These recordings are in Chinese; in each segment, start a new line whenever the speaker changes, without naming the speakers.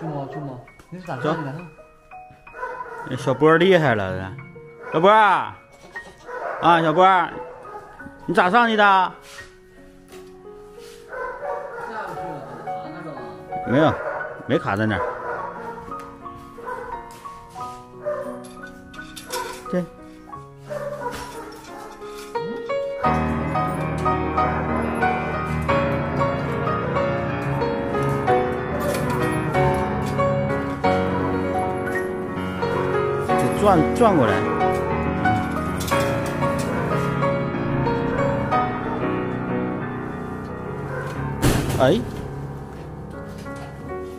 舅妈舅妈，你是咋上的？
小波厉害了，这小波啊，小波，你咋上去的？没有，没卡在那儿。转转过来，哎，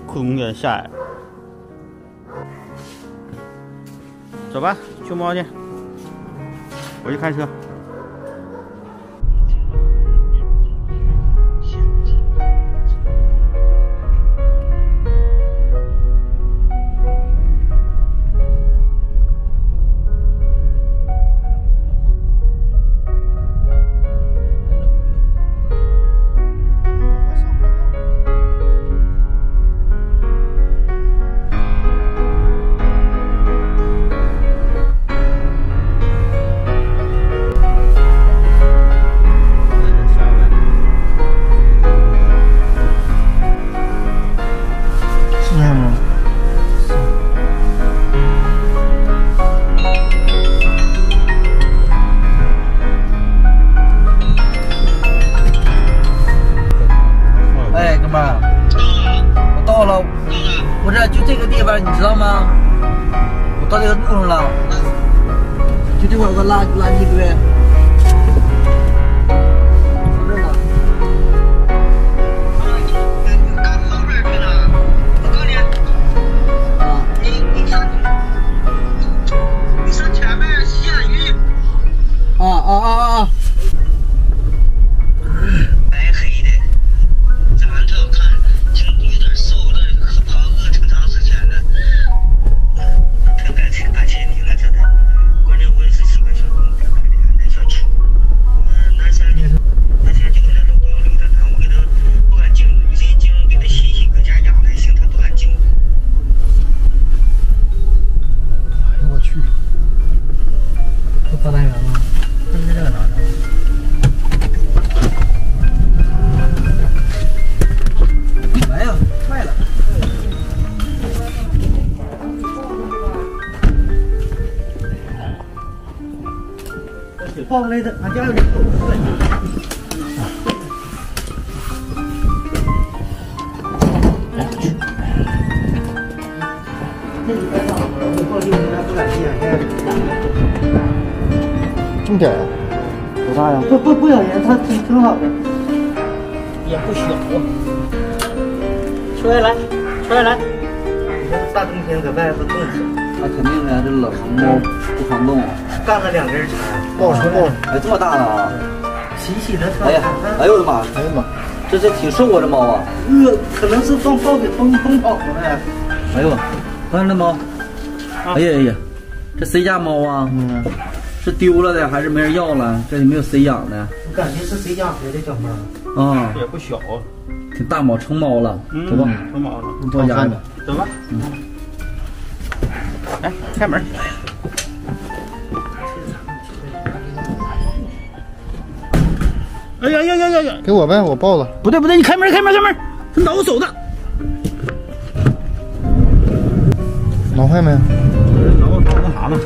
空点下来，走吧，熊猫去，我去开车。
放来的，俺家有人。
这么点呀？多大呀？
不不不小钱，它挺挺好的，
也不小。出来来，出来来。
你说大冬天搁外头冻死，那肯定的，这冷，猫不防冻。干了两根柴，
不好吃不？
哎，这么大了啊！洗洗的。
哎呀，
哎呦我的妈！
哎呀妈！
这这挺瘦啊，这猫啊。呃，可能是放炮给崩崩跑了呗。哎呦，看这猫。哎呀哎呀，这谁家猫啊？嗯，是丢了的还是没人要了？这里没有谁养的？我感觉是谁家别的小猫。
啊，也不小啊，
挺大猫，成猫了。走吧，
成猫了，你
到家
吧。走吧。嗯。来，开门。哎呀呀呀呀呀！
给我呗，我抱了。
不对不对，你开门开门开门，他挠手呢。
挠坏没？
挠挠那啥呢？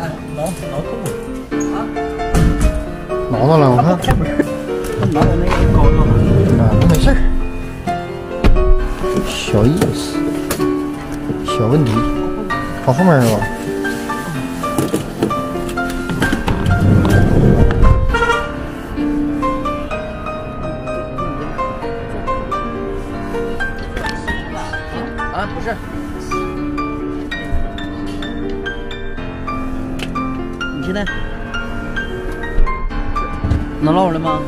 哎，挠挠痛了。啊？
挠到了，我看。
开门。他挠我那个高调了。
啊，那没事儿。小意思，小问题。跑后面是吧？
你现在能捞出来吗？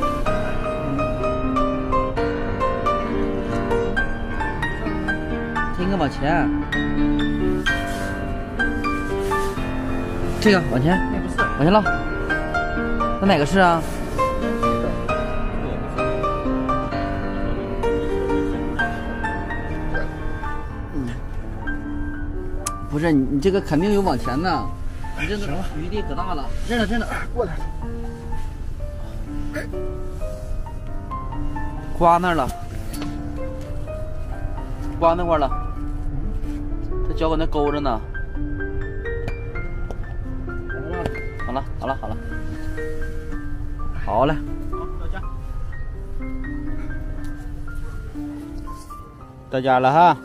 应该往前，这个往前，往前拉。那哪个是啊？不是你，你这个肯定有往前的，你这个余地可大了。真的真的，过来，刮那儿了，刮那块了，这脚搁那勾着呢。好了好了好了，好嘞。
到家了哈，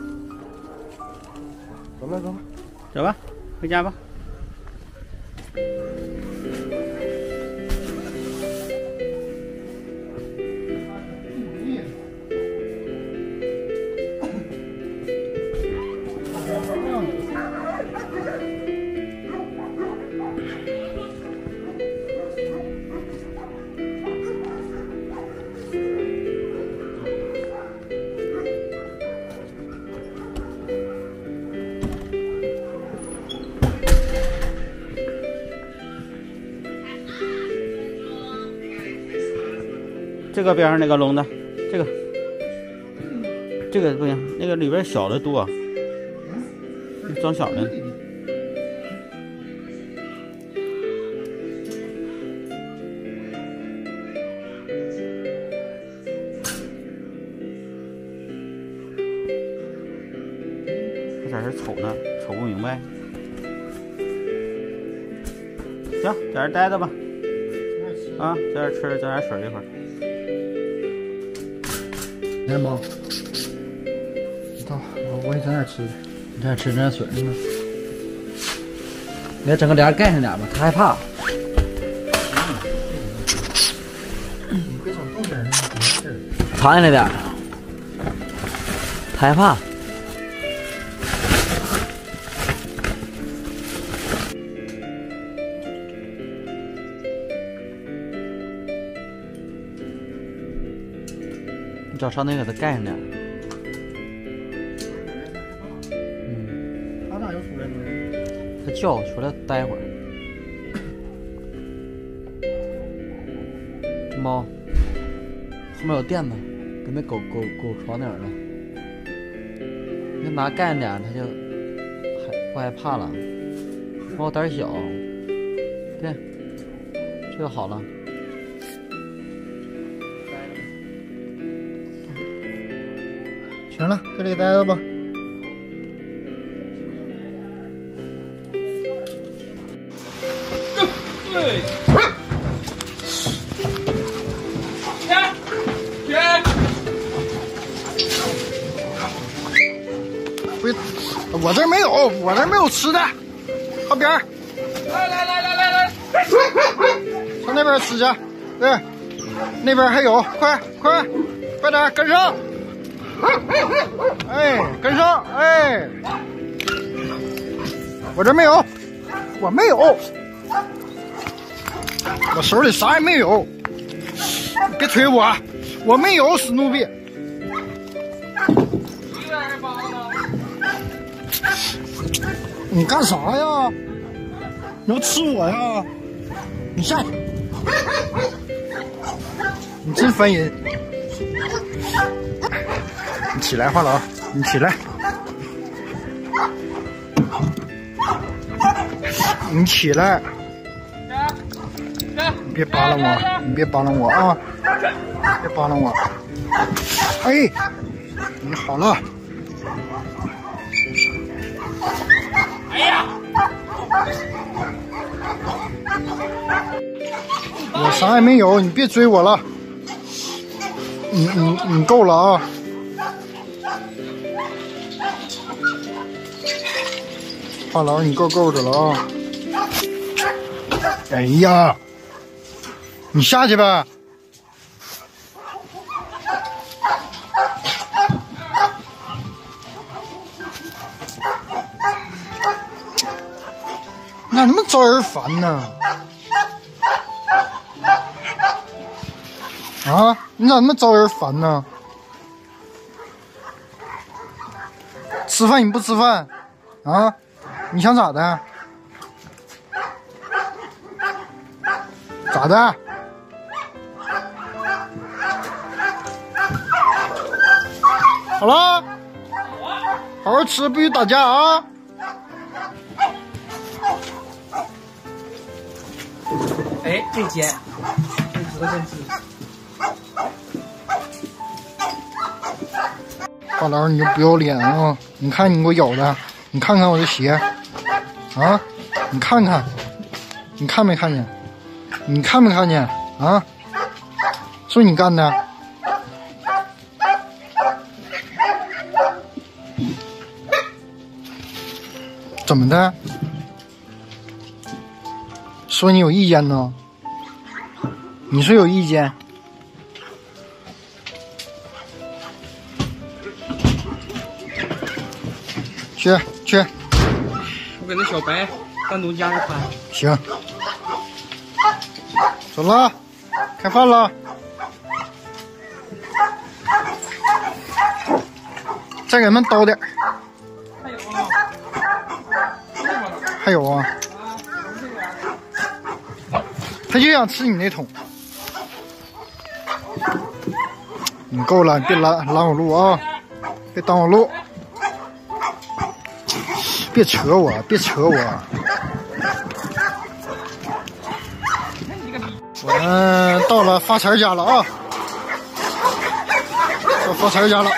走吧走吧，
走吧，回家吧。这个边上那个笼子，这个，这个不行，那个里边小的多，装小的。在这瞅呢，瞅不明白。行，在这待着吧。啊，在这吃，在这水一会儿。
来猫，
走，我我也在那儿吃的。
你在这吃，点水呢？你再整个帘盖上点吧，它害怕。
你别整动静儿，没事。
藏起来点儿，它害怕。你找上那个给它盖上点儿。嗯，
他咋又出来了？
它叫出来待会儿。这猫后面有垫子，跟那狗狗狗床顶儿了。你拿盖上点，它就害不害怕了。猫胆小，对，这就好了。
行了，这里待着吧。不，我这没有，我这没有吃的，靠边儿。来来来来来来，上 那边吃去。对，那边还有，快快快点跟上。哎，跟上，哎，我这没有，我没有，我手里啥也没有，别推我，我没有史努比。你干啥呀？你要吃我呀？你下去！你真烦人！你起来，话痨，你起来！你起来！你别扒拉我，你别扒拉我啊！别扒拉我！哎，你好了。我啥也没有，你别追我了。你你你够了啊！话痨，你够够的了啊！哎呀，你下去呗。那么招人烦呢！啊，你咋那么招人烦呢？吃饭你不吃饭，啊？你想咋的？咋的？好了，好好吃，不许打架啊！
哎，这尖，这指头真细。
大佬，你就不要脸啊！你看你给我咬的，你看看我这鞋。啊，你看看，你看没看见？你看没看见？啊，是不是你干的？怎么的？说你有意见呢？你是有意见？去去，
我跟那小白单独加个班。
行，走了，开饭了。再给他们倒点
还有啊，
还有啊，他就想吃你那桶。你够了，别拦拦我路啊！别挡我路！别扯我，别扯我！我们到了发财家了啊！到发财家了。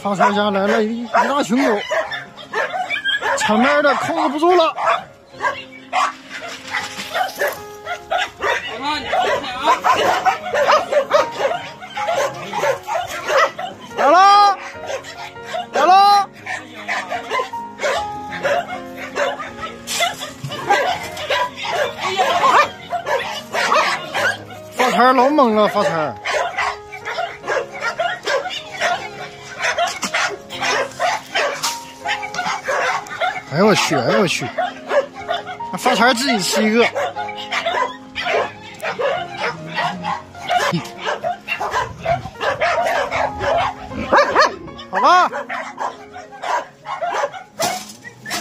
发财家来了一一大群狗，场面的控制不住了。老猛了，发财！哎呦我去！哎呦我去！发财自己吃一个。好了。